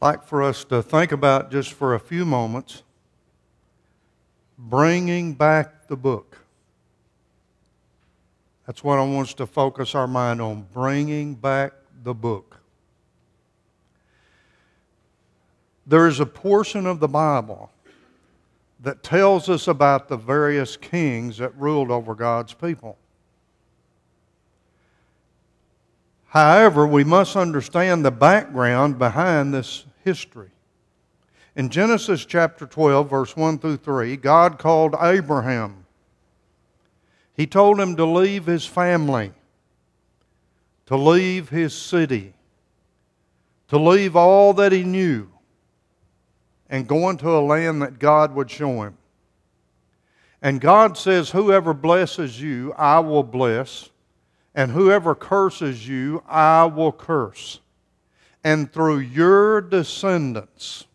like for us to think about just for a few moments bringing back the book. That's what I want us to focus our mind on bringing back the book. There is a portion of the Bible that tells us about the various kings that ruled over God's people. However, we must understand the background behind this history. In Genesis chapter 12, verse 1 through 3, God called Abraham. He told him to leave his family, to leave his city, to leave all that he knew, and go into a land that God would show him. And God says, Whoever blesses you, I will bless, and whoever curses you, I will curse. And through your descendants,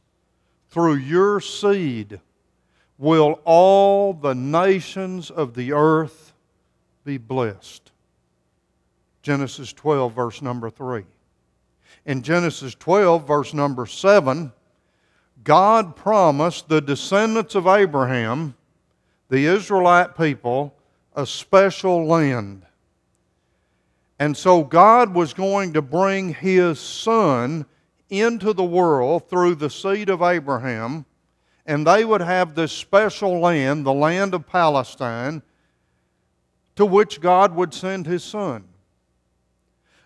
through your seed, will all the nations of the earth be blessed. Genesis 12, verse number 3. In Genesis 12, verse number 7, God promised the descendants of Abraham, the Israelite people, a special land. And so God was going to bring his son into the world through the seed of Abraham, and they would have this special land, the land of Palestine, to which God would send his son.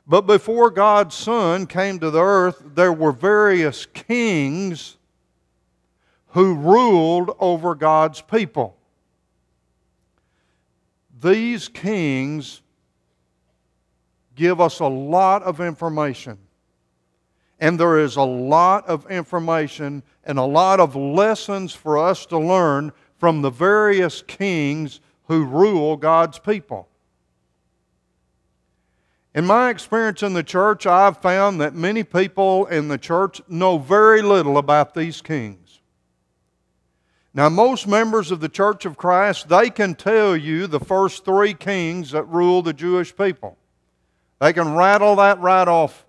But before God's son came to the earth, there were various kings who ruled over God's people. These kings give us a lot of information. And there is a lot of information and a lot of lessons for us to learn from the various kings who rule God's people. In my experience in the church, I've found that many people in the church know very little about these kings. Now, most members of the Church of Christ, they can tell you the first three kings that ruled the Jewish people. They can rattle that right off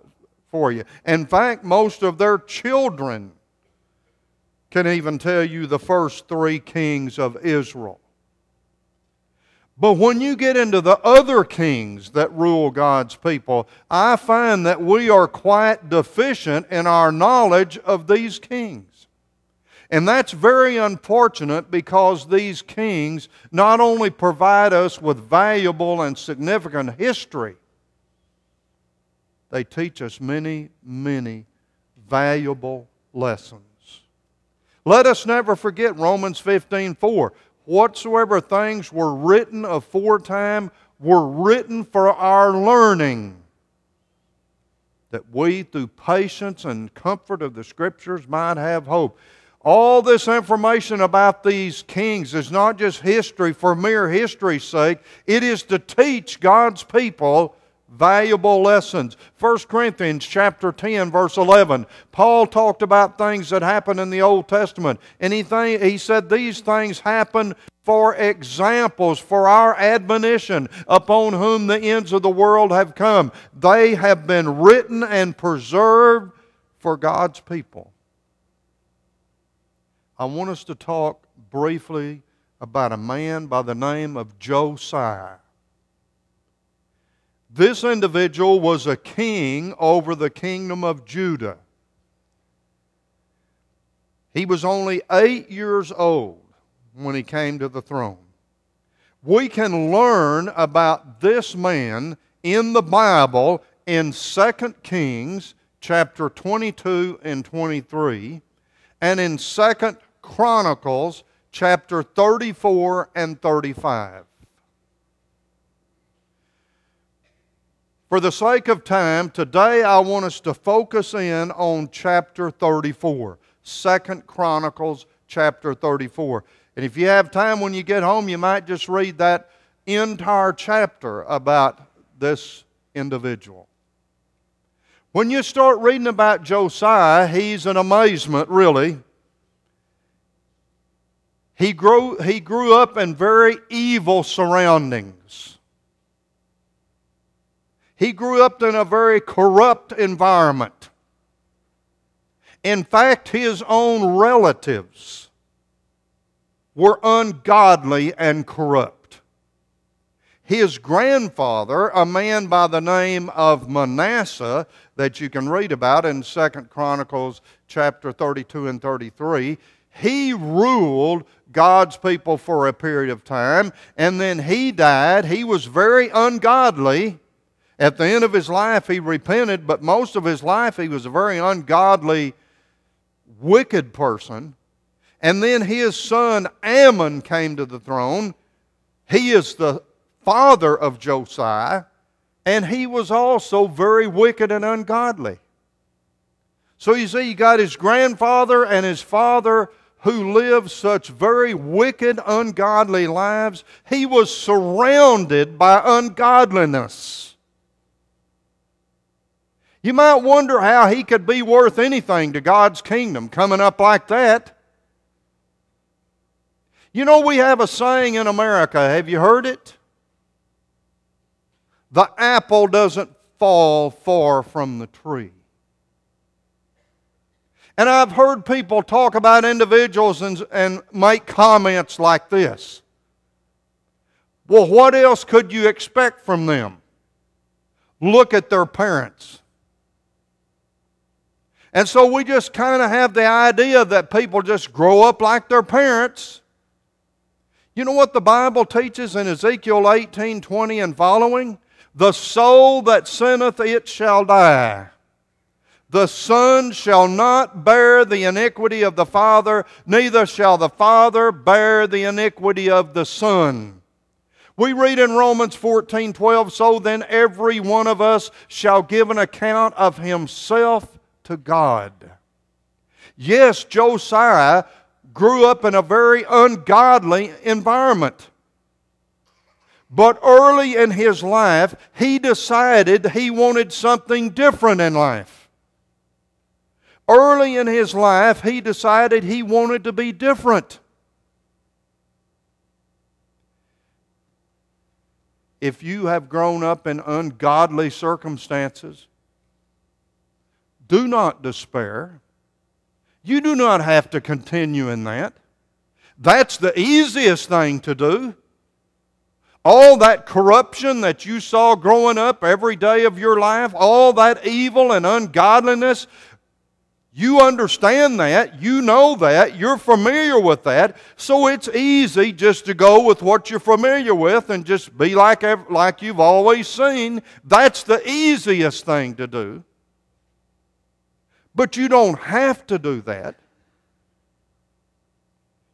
for you. In fact, most of their children can even tell you the first three kings of Israel. But when you get into the other kings that rule God's people, I find that we are quite deficient in our knowledge of these kings. And that's very unfortunate because these kings not only provide us with valuable and significant history, they teach us many, many valuable lessons. Let us never forget Romans 15 4. Whatsoever things were written aforetime were written for our learning, that we, through patience and comfort of the Scriptures, might have hope. All this information about these kings is not just history for mere history's sake, it is to teach God's people valuable lessons. 1 Corinthians chapter 10 verse 11. Paul talked about things that happened in the Old Testament and he, he said these things happen for examples, for our admonition, upon whom the ends of the world have come. They have been written and preserved for God's people. I want us to talk briefly about a man by the name of Josiah. This individual was a king over the kingdom of Judah. He was only eight years old when he came to the throne. We can learn about this man in the Bible in 2 Kings chapter 22 and 23 and in 2 Chronicles chapter 34 and 35. For the sake of time, today I want us to focus in on chapter 34, 2 Chronicles chapter 34. And if you have time when you get home, you might just read that entire chapter about this individual. When you start reading about Josiah, he's an amazement, really. He grew, he grew up in very evil surroundings. He grew up in a very corrupt environment. In fact, his own relatives were ungodly and corrupt. His grandfather, a man by the name of Manasseh, that you can read about in 2 Chronicles chapter 32 and 33, he ruled God's people for a period of time, and then he died. He was very ungodly. At the end of his life, he repented, but most of his life, he was a very ungodly, wicked person. And then his son Amon came to the throne. He is the father of Josiah, and he was also very wicked and ungodly. So you see, you got his grandfather and his father who lived such very wicked, ungodly lives. He was surrounded by ungodliness. You might wonder how he could be worth anything to God's kingdom coming up like that. You know, we have a saying in America. Have you heard it? The apple doesn't fall far from the tree. And I've heard people talk about individuals and, and make comments like this. Well, what else could you expect from them? Look at their parents. And so we just kind of have the idea that people just grow up like their parents. You know what the Bible teaches in Ezekiel 18 20 and following? The soul that sinneth, it shall die. The Son shall not bear the iniquity of the Father, neither shall the Father bear the iniquity of the Son. We read in Romans 14 12, so then every one of us shall give an account of himself to God. Yes, Josiah grew up in a very ungodly environment. But early in his life, he decided he wanted something different in life. Early in his life, he decided he wanted to be different. If you have grown up in ungodly circumstances, do not despair. You do not have to continue in that. That's the easiest thing to do. All that corruption that you saw growing up every day of your life, all that evil and ungodliness, you understand that. You know that. You're familiar with that. So it's easy just to go with what you're familiar with and just be like, like you've always seen. That's the easiest thing to do. But you don't have to do that.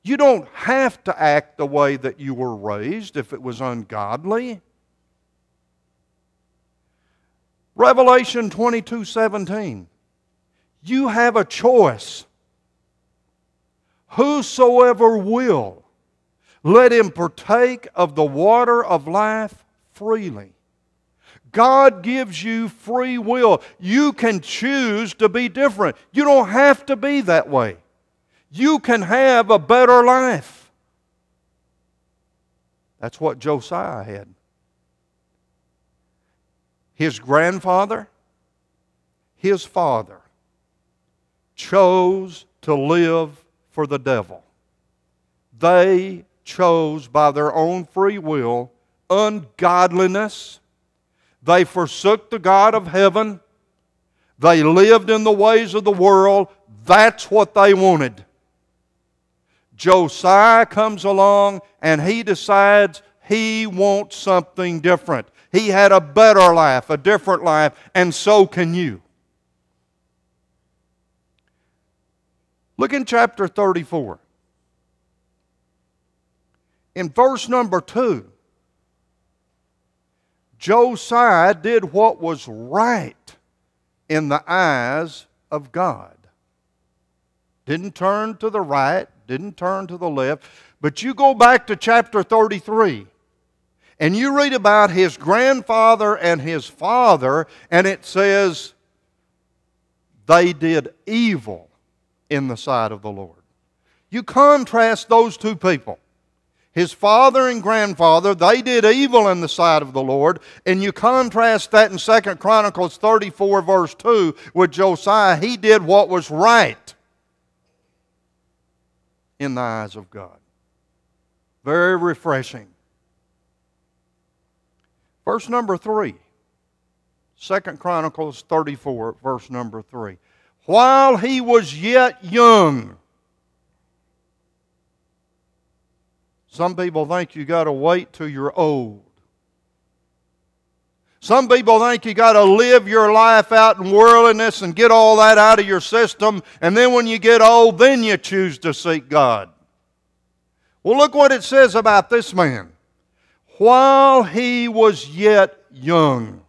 You don't have to act the way that you were raised if it was ungodly. Revelation 22 17. You have a choice. Whosoever will, let him partake of the water of life freely. God gives you free will. You can choose to be different. You don't have to be that way. You can have a better life. That's what Josiah had. His grandfather, his father, chose to live for the devil. They chose by their own free will ungodliness. They forsook the God of heaven. They lived in the ways of the world. That's what they wanted. Josiah comes along and he decides he wants something different. He had a better life, a different life, and so can you. Look in chapter 34. In verse number 2, Josiah did what was right in the eyes of God. Didn't turn to the right, didn't turn to the left. But you go back to chapter 33 and you read about his grandfather and his father, and it says they did evil in the sight of the Lord. You contrast those two people. His father and grandfather, they did evil in the sight of the Lord. And you contrast that in 2 Chronicles 34, verse 2, with Josiah. He did what was right in the eyes of God. Very refreshing. Verse number 3. 2 Chronicles 34, verse number 3. While he was yet young, Some people think you got to wait till you're old. Some people think you got to live your life out in worldliness and get all that out of your system, and then when you get old, then you choose to seek God. Well, look what it says about this man. While he was yet young,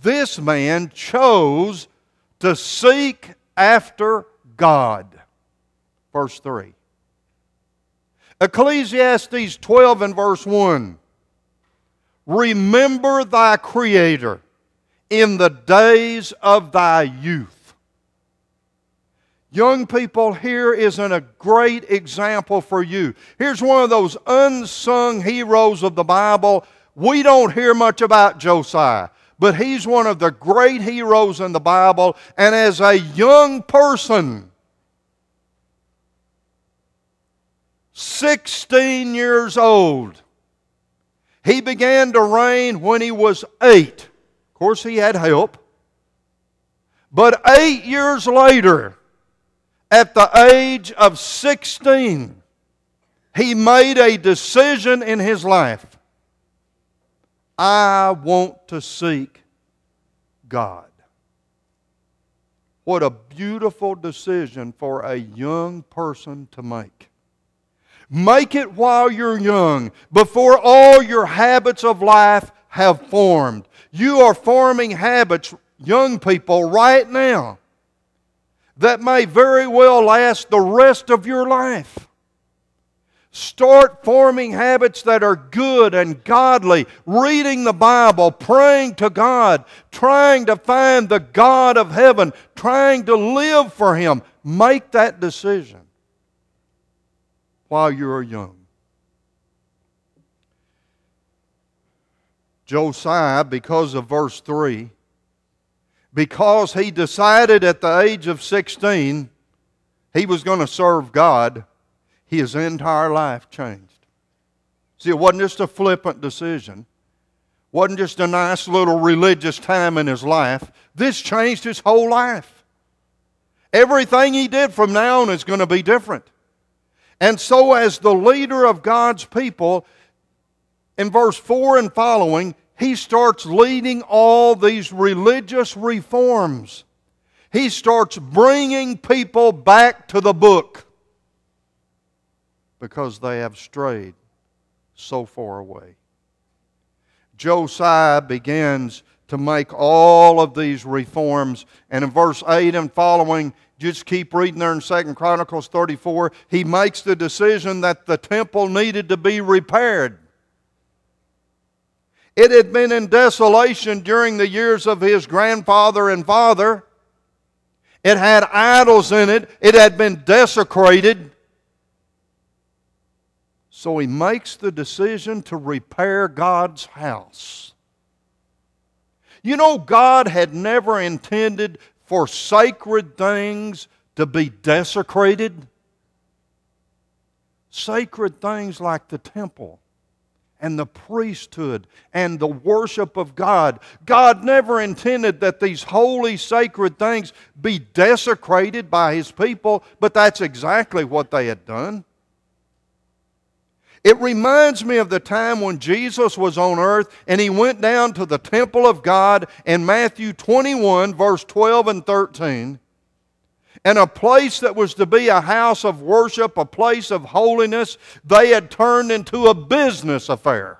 this man chose to seek after God. Verse 3. Ecclesiastes 12 and verse 1. Remember thy Creator in the days of thy youth. Young people, here is an, a great example for you. Here's one of those unsung heroes of the Bible. We don't hear much about Josiah, but he's one of the great heroes in the Bible. And as a young person, 16 years old. He began to reign when he was eight. Of course, he had help. But eight years later, at the age of 16, he made a decision in his life I want to seek God. What a beautiful decision for a young person to make. Make it while you're young, before all your habits of life have formed. You are forming habits, young people, right now that may very well last the rest of your life. Start forming habits that are good and godly, reading the Bible, praying to God, trying to find the God of heaven, trying to live for Him. Make that decision while you are young. Josiah, because of verse 3, because he decided at the age of 16 he was going to serve God, his entire life changed. See, it wasn't just a flippant decision. wasn't just a nice little religious time in his life. This changed his whole life. Everything he did from now on is going to be different. And so, as the leader of God's people, in verse 4 and following, he starts leading all these religious reforms. He starts bringing people back to the book because they have strayed so far away. Josiah begins to make all of these reforms, and in verse 8 and following, just keep reading there in Second Chronicles 34. He makes the decision that the temple needed to be repaired. It had been in desolation during the years of his grandfather and father. It had idols in it. It had been desecrated. So he makes the decision to repair God's house. You know, God had never intended for sacred things to be desecrated? Sacred things like the temple and the priesthood and the worship of God. God never intended that these holy, sacred things be desecrated by His people, but that's exactly what they had done. It reminds me of the time when Jesus was on earth and he went down to the temple of God in Matthew 21, verse 12 and 13. And a place that was to be a house of worship, a place of holiness, they had turned into a business affair.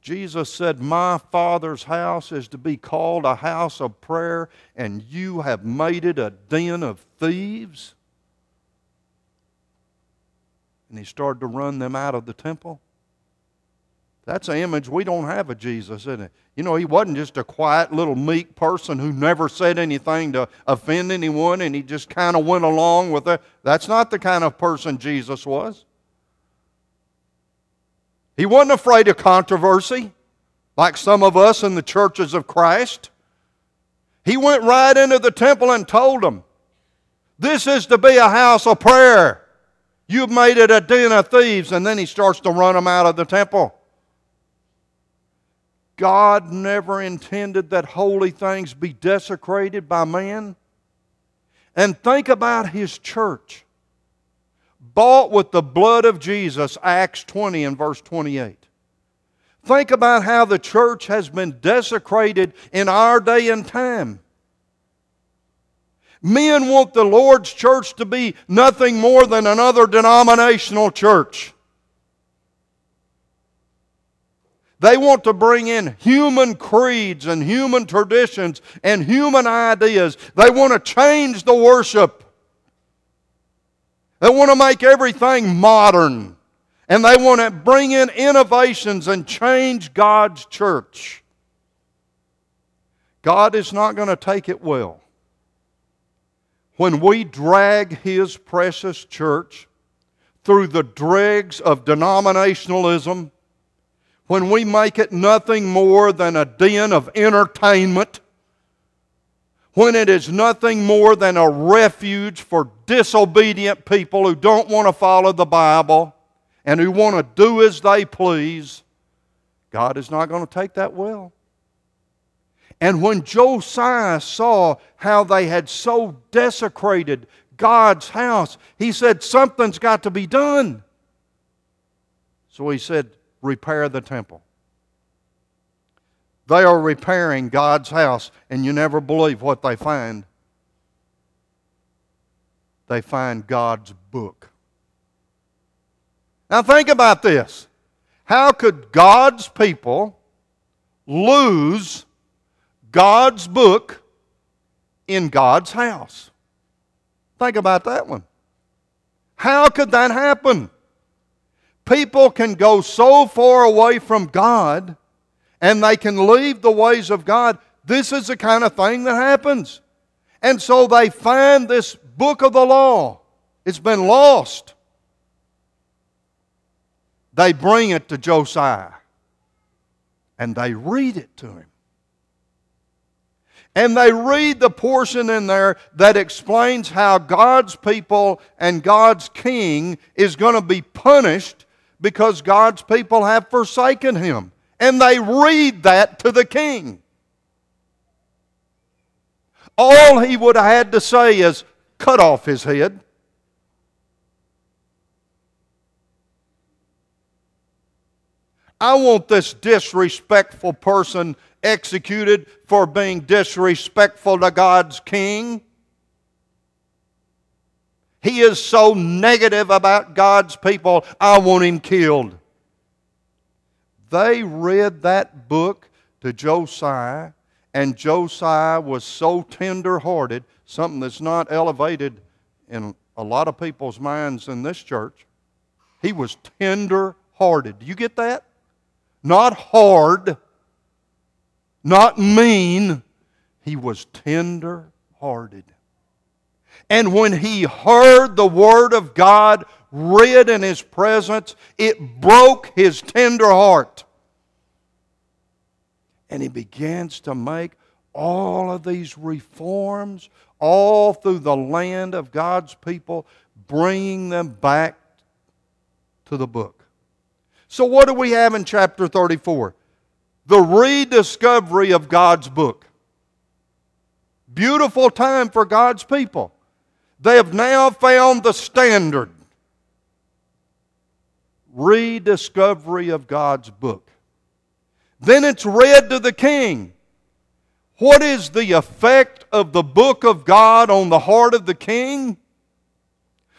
Jesus said, My Father's house is to be called a house of prayer, and you have made it a den of thieves and he started to run them out of the temple, That's an image we don't have of Jesus, isn't it? You know, he wasn't just a quiet little meek person who never said anything to offend anyone and he just kind of went along with it. That's not the kind of person Jesus was. He wasn't afraid of controversy like some of us in the churches of Christ. He went right into the temple and told them, This is to be a house of prayer. You've made it a den of thieves. And then he starts to run them out of the temple. God never intended that holy things be desecrated by man. And think about his church. Bought with the blood of Jesus, Acts 20 and verse 28. Think about how the church has been desecrated in our day and time. Men want the Lord's church to be nothing more than another denominational church. They want to bring in human creeds and human traditions and human ideas. They want to change the worship. They want to make everything modern. And they want to bring in innovations and change God's church. God is not going to take it well when we drag His precious church through the dregs of denominationalism when we make it nothing more than a den of entertainment, when it is nothing more than a refuge for disobedient people who don't want to follow the Bible and who want to do as they please, God is not going to take that well. And when Josiah saw how they had so desecrated God's house, he said, Something's got to be done. So he said, repair the temple. They are repairing God's house, and you never believe what they find. They find God's book. Now, think about this. How could God's people lose God's book in God's house? Think about that one. How could that happen? People can go so far away from God and they can leave the ways of God. This is the kind of thing that happens. And so they find this book of the law. It's been lost. They bring it to Josiah and they read it to him. And they read the portion in there that explains how God's people and God's king is going to be punished because God's people have forsaken him. And they read that to the king. All he would have had to say is, cut off his head. I want this disrespectful person executed for being disrespectful to God's king. He is so negative about God's people, I want him killed. They read that book to Josiah, and Josiah was so tender hearted, something that's not elevated in a lot of people's minds in this church. He was tender hearted. Do you get that? Not hard, not mean. He was tender hearted. And when he heard the word of God read in his presence, it broke his tender heart. And he begins to make all of these reforms all through the land of God's people, bringing them back to the book. So, what do we have in chapter 34? The rediscovery of God's book. Beautiful time for God's people. They have now found the standard rediscovery of God's book. Then it's read to the king. What is the effect of the book of God on the heart of the king?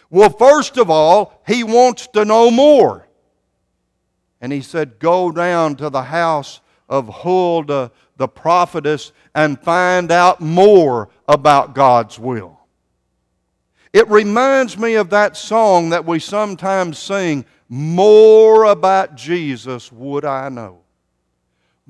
Well, first of all, he wants to know more. And he said, Go down to the house of Huldah the prophetess and find out more about God's will. It reminds me of that song that we sometimes sing more about Jesus would I know.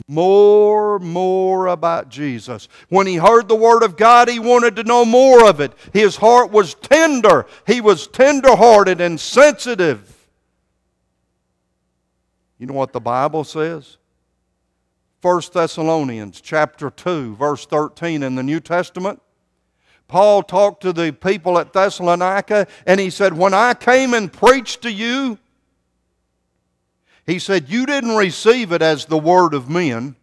More, more about Jesus. When he heard the Word of God, he wanted to know more of it. His heart was tender. He was tender-hearted and sensitive. You know what the Bible says? 1 Thessalonians chapter 2, verse 13 in the New Testament. Paul talked to the people at Thessalonica and he said, When I came and preached to you, he said, You didn't receive it as the word of men,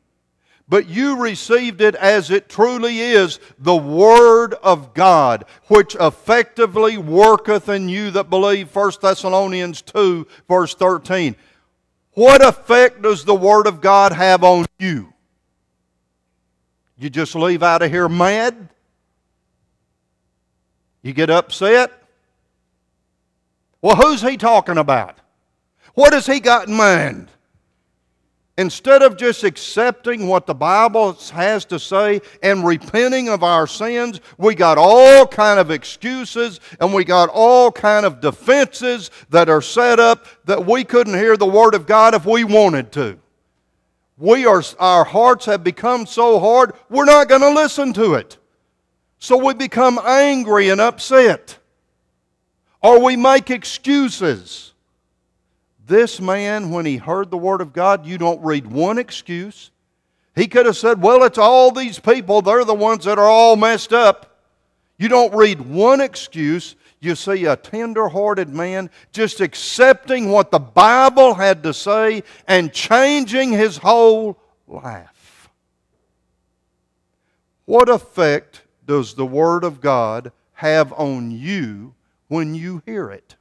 but you received it as it truly is the Word of God, which effectively worketh in you that believe. 1 Thessalonians 2, verse 13. What effect does the Word of God have on you? You just leave out of here mad? You get upset? Well, who's he talking about? What has he got in mind? Instead of just accepting what the Bible has to say and repenting of our sins, we got all kind of excuses and we got all kind of defenses that are set up that we couldn't hear the Word of God if we wanted to. We are, our hearts have become so hard, we're not going to listen to it. So we become angry and upset. Or we make excuses. This man, when he heard the Word of God, you don't read one excuse. He could have said, Well, it's all these people, they're the ones that are all messed up. You don't read one excuse. You see a tender hearted man just accepting what the Bible had to say and changing his whole life. What effect does the Word of God have on you when you hear it?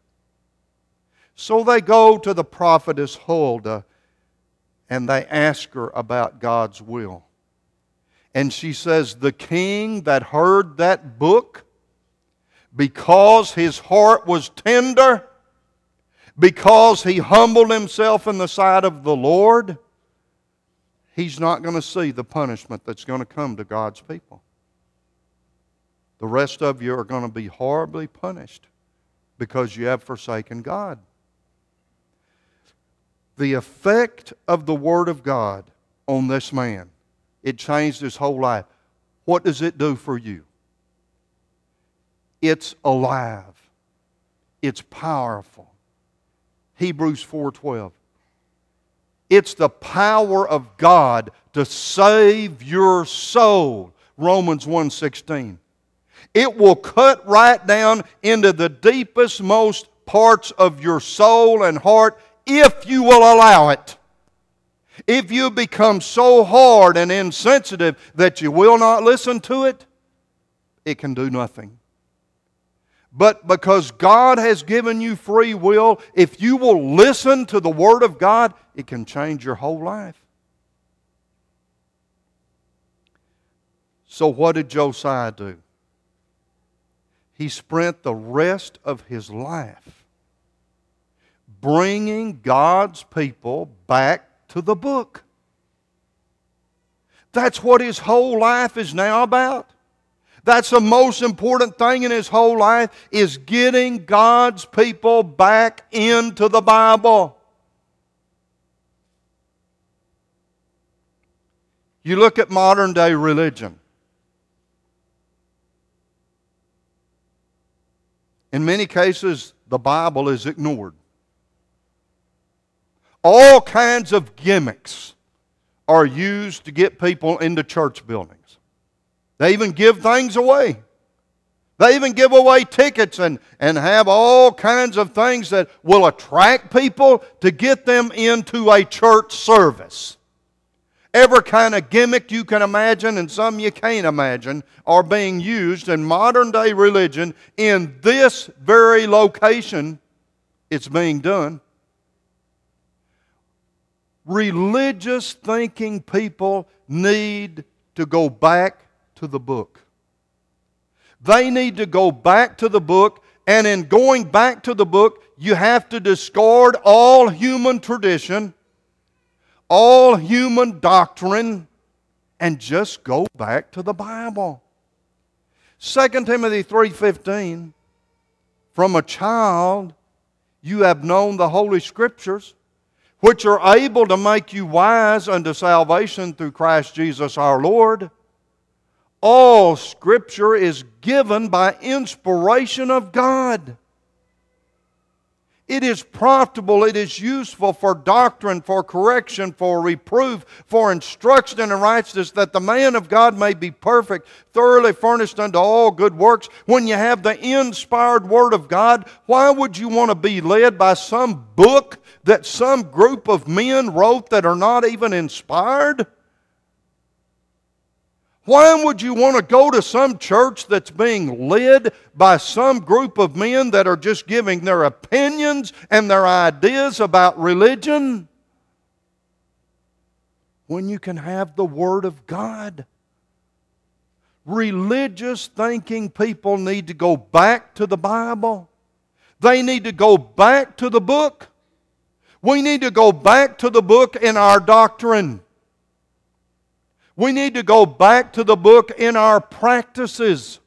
So they go to the prophetess Huldah and they ask her about God's will. And she says, The king that heard that book, because his heart was tender, because he humbled himself in the sight of the Lord, he's not going to see the punishment that's going to come to God's people. The rest of you are going to be horribly punished because you have forsaken God the effect of the Word of God on this man. It changed his whole life. What does it do for you? It's alive. It's powerful. Hebrews 4:12. It's the power of God to save your soul. Romans 1:16. It will cut right down into the deepest most parts of your soul and heart if you will allow it. If you become so hard and insensitive that you will not listen to it, it can do nothing. But because God has given you free will, if you will listen to the Word of God, it can change your whole life. So, what did Josiah do? He spent the rest of his life bringing God's people back to the book. That's what his whole life is now about. That's the most important thing in his whole life is getting God's people back into the Bible. You look at modern day religion. In many cases, the Bible is ignored. All kinds of gimmicks are used to get people into church buildings. They even give things away. They even give away tickets and, and have all kinds of things that will attract people to get them into a church service. Every kind of gimmick you can imagine and some you can't imagine are being used in modern day religion in this very location. It's being done religious thinking people need to go back to the book. They need to go back to the book, and in going back to the book, you have to discard all human tradition, all human doctrine, and just go back to the Bible. 2 Timothy 3:15 From a child you have known the Holy Scriptures, which are able to make you wise unto salvation through Christ Jesus our Lord. All Scripture is given by inspiration of God it is profitable, it is useful for doctrine, for correction, for reproof, for instruction in righteousness, that the man of God may be perfect, thoroughly furnished unto all good works. When you have the inspired Word of God, why would you want to be led by some book that some group of men wrote that are not even inspired? Why would you want to go to some church that's being led by some group of men that are just giving their opinions and their ideas about religion? When you can have the Word of God. Religious thinking people need to go back to the Bible. They need to go back to the book. We need to go back to the book in our doctrine. We need to go back to the book in our practices.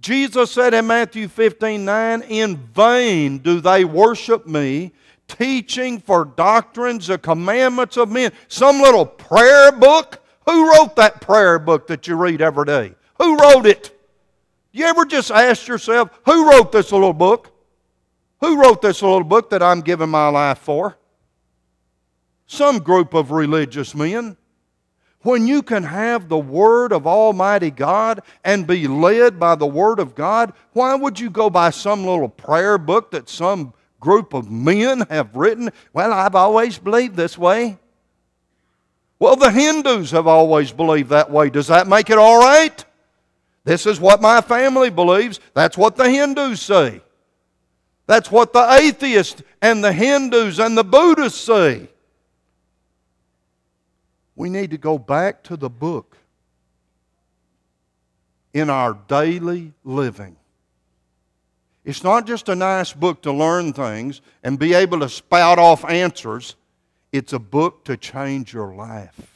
Jesus said in Matthew 15 9, In vain do they worship me, teaching for doctrines the commandments of men. Some little prayer book? Who wrote that prayer book that you read every day? Who wrote it? You ever just ask yourself, who wrote this little book? Who wrote this little book that I'm giving my life for? Some group of religious men when you can have the Word of Almighty God and be led by the Word of God, why would you go by some little prayer book that some group of men have written? Well, I've always believed this way. Well, the Hindus have always believed that way. Does that make it all right? This is what my family believes. That's what the Hindus say. That's what the atheists and the Hindus and the Buddhists say. We need to go back to the book in our daily living. It's not just a nice book to learn things and be able to spout off answers. It's a book to change your life.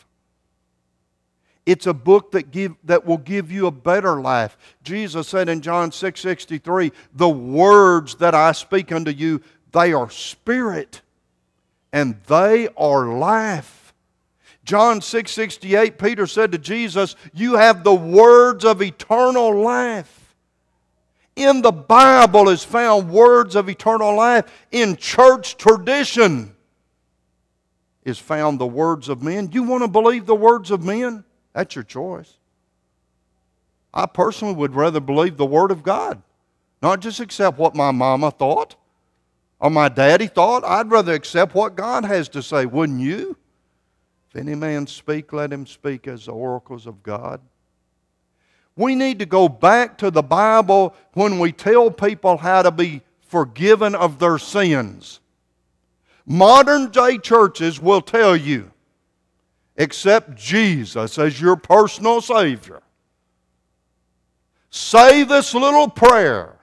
It's a book that, give, that will give you a better life. Jesus said in John 6 63, The words that I speak unto you, they are spirit and they are life. John 6 68, Peter said to Jesus, You have the words of eternal life. In the Bible is found words of eternal life. In church tradition is found the words of men. You want to believe the words of men? That's your choice. I personally would rather believe the Word of God, not just accept what my mama thought or my daddy thought. I'd rather accept what God has to say, wouldn't you? If any man speak, let him speak as the oracles of God. We need to go back to the Bible when we tell people how to be forgiven of their sins. Modern day churches will tell you, accept Jesus as your personal Savior. Say this little prayer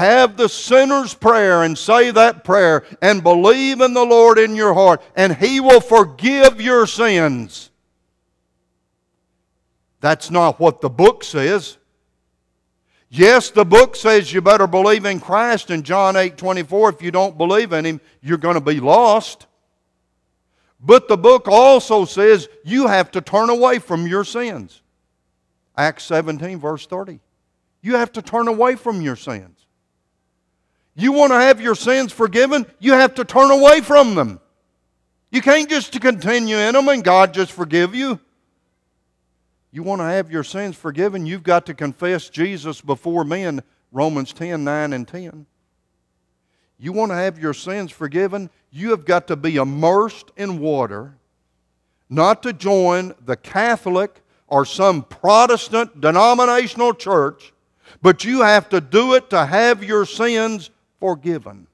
have the sinner's prayer and say that prayer and believe in the Lord in your heart, and He will forgive your sins. That's not what the book says. Yes, the book says you better believe in Christ in John 8 24. If you don't believe in Him, you're going to be lost. But the book also says you have to turn away from your sins. Acts 17, verse 30. You have to turn away from your sins. You want to have your sins forgiven? You have to turn away from them. You can't just continue in them and God just forgive you. You want to have your sins forgiven? You've got to confess Jesus before men, Romans 10 9 and 10. You want to have your sins forgiven? You have got to be immersed in water, not to join the Catholic or some Protestant denominational church, but you have to do it to have your sins forgiven.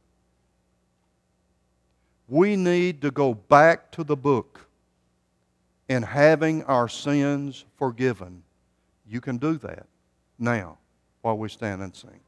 We need to go back to the book and having our sins forgiven. You can do that now while we stand and sing.